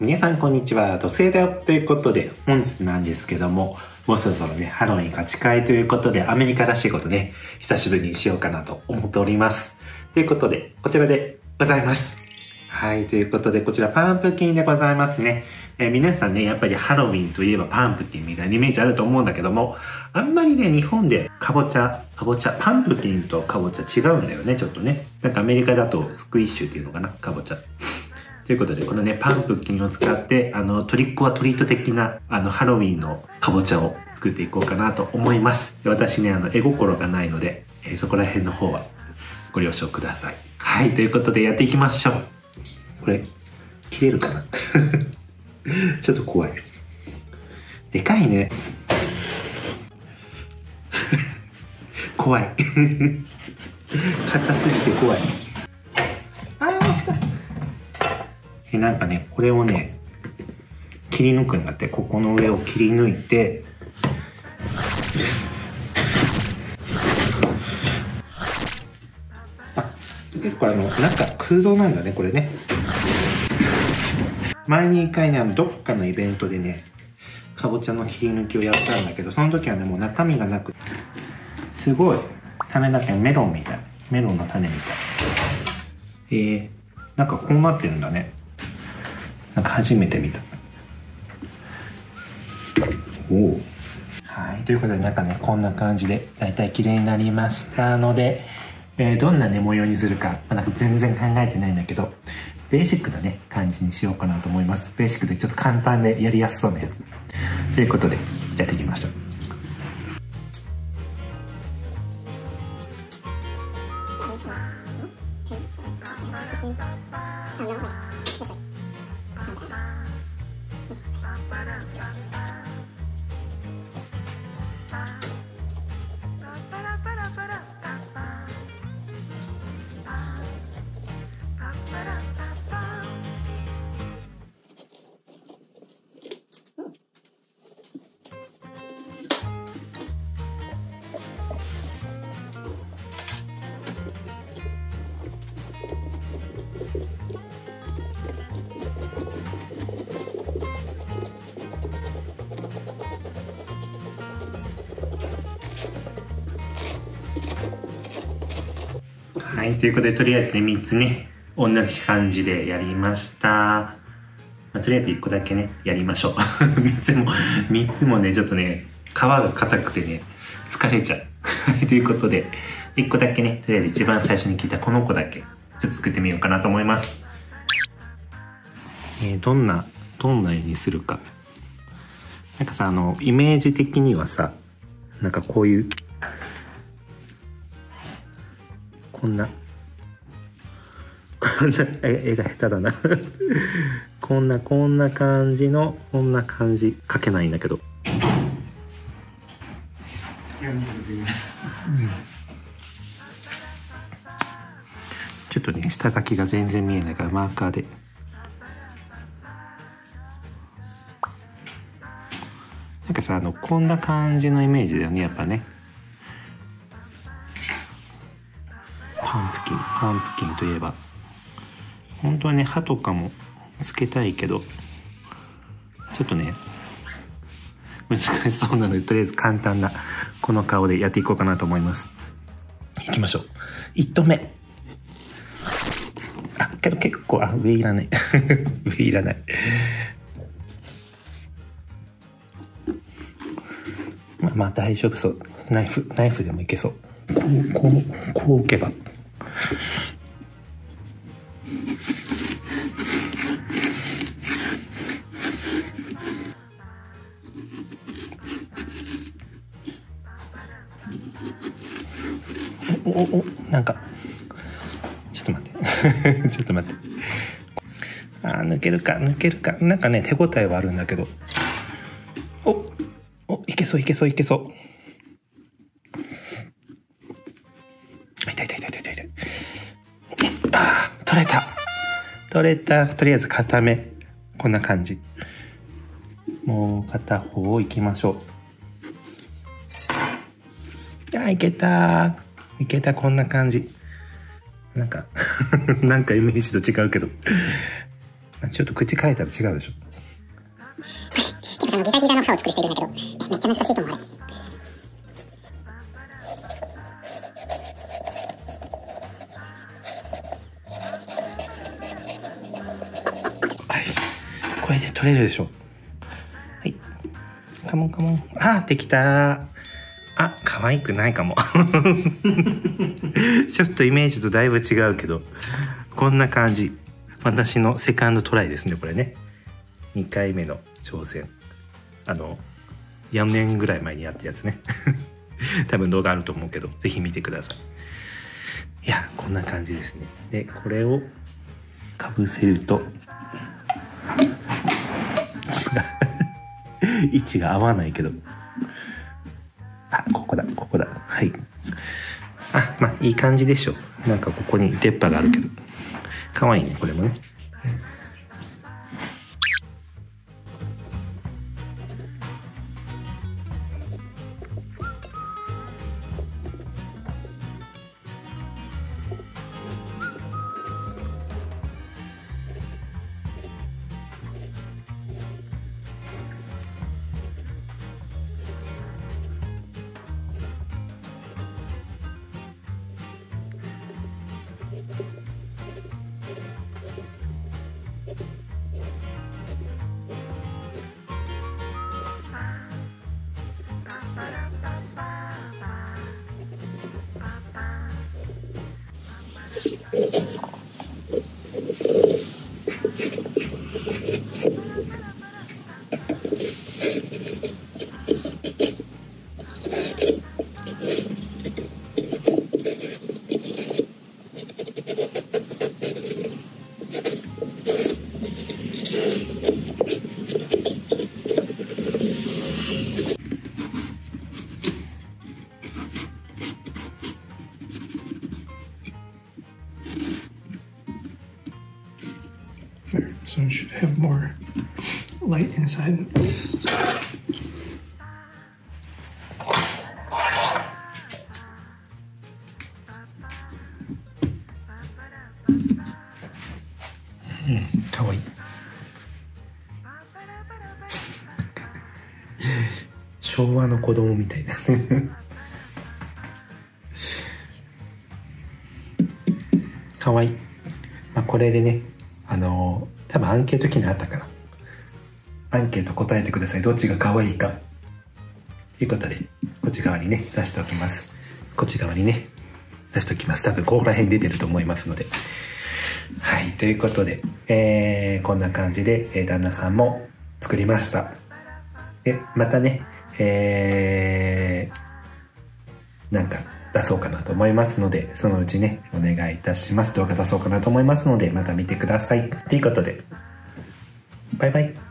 皆さんこんにちは、土星だよということで、本日なんですけども、もうそろそろね、ハロウィンが近いということで、アメリカらしいことね、久しぶりにしようかなと思っております。ということで、こちらでございます。はい、ということで、こちらパンプキンでございますね。え、皆さんね、やっぱりハロウィンといえばパンプキンみたいなイメージあると思うんだけども、あんまりね、日本でかぼちゃ、かぼちゃ、パンプキンとかぼちゃ違うんだよね、ちょっとね。なんかアメリカだとスクイッシュっていうのかな、かぼちゃ。ということで、このね、パンプキンを使って、あの、トリックはトリート的な、あの、ハロウィンのかぼちゃを作っていこうかなと思います。私ね、あの、絵心がないので、えー、そこら辺の方はご了承ください。はい、ということでやっていきましょう。これ、切れるかな？ちょっと怖い。でかいね。怖い。硬すぎて怖い。ああ、来た。え、なんかね、これをね、切り抜くんだって、ここの上を切り抜いて、あ、結構あの、中空洞なんだね、これね。前に一回ね、あの、どっかのイベントでね、かぼちゃの切り抜きをやったんだけど、その時はね、もう中身がなく、すごい、種だけメロンみたい。メロンの種みたい。えー、なんかこうなってるんだね。か初めて見た。おお。はい。ということで、なんかね、こんな感じで、だいたい綺麗になりましたので、えー、どんなね、模様にするか、まあ、なんか全然考えてないんだけど、ベーシックなね、感じにしようかなと思います。ベーシックでちょっと簡単でやりやすそうなやつ。ということで、やっていきましょう。はい、ということで、とりあえずね、3つね、同じ感じでやりました。まあ、とりあえず1個だけね、やりましょう。3つも、3つもね、ちょっとね、皮が硬くてね、疲れちゃう。ということで、1個だけね、とりあえず一番最初に聞いたこの子だけ、ちょっと作ってみようかなと思います。えー、どんな、どんな絵にするか。なんかさ、あの、イメージ的にはさ、なんかこういうこんなこんな絵が下手だな。こんなこんな感じのこんな感じ。描けないんだけど、ちょっとね下書きが全然見えないからマーカーで。なんかさあのこんな感じのイメージだよねやっぱね。パンプキンパンプキンといえば。本当はね歯とかもつけたいけどちょっとね難しそうなのでとりあえず簡単なこの顔でやっていこうかなと思います。いきましょう。1投目。あけど結構あ上いらない。上いらない。まあまあ大丈夫そう。ナイフナイフでもいけそう。こうこうこう置けば。おおなんか。ちょっと待って。ちょっと待って。あ抜けるか抜けるか。なんかね手応えはあるんだけど。おおいけそういけそういけそう。痛い痛い痛い痛い痛いあ取れた。取れた。とりあえず片目こんな感じ。もう片方いきましょう。あいけたいけたこんな感じなんか なんかイメージと違うけどちょっと口変えたら違うでしょ。てかそのギザギザの歯を作る人いるんだけど、えめっちゃ難しいと思うあれ。はい。これで取れるでしょ。はい。カモンカモン。あー、できたあ、可愛くないかも。ちょっとイメージとだいぶ違うけど、こんな感じ。私のセカンドトライですね、これね。2回目の挑戦。あの、4年ぐらい前にやったやつね。多分動画あると思うけど、ぜひ見てください。いや、こんな感じですね。で、これをかぶせると、位置が合わないけど。あ、ここだ、ここだ。はい。あ、まあ、いい感じでしょ。なんかここに出っ歯があるけど。かわいいね、これもね。There, so it should have more light inside. かわいい。昭和の子供みたいな。かわいい。まあ、これでね、あの多分アンケート機能あったかな。アンケート答えてください。どっちが可愛いか。ということで、こっち側にね、出しておきます。こっち側にね、出しておきます。多分ここら辺出てると思いますので。はい、ということで、えー、こんな感じで、えー旦那さんも作りました。で、またね、えー、なんか出そうかなと思いますので、そのうちね、お願いいたします。動画出そうかなと思いますので、また見てください。ということで、バイバイ。